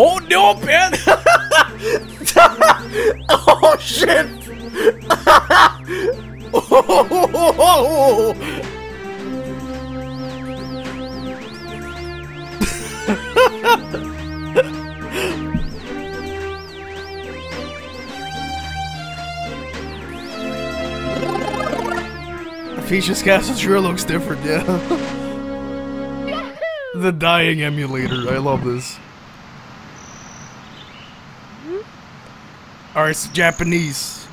Oh no, man! oh shit! oh, Peach's Castle sure looks different, yeah. the dying emulator, I love this. Alright, it's Japanese.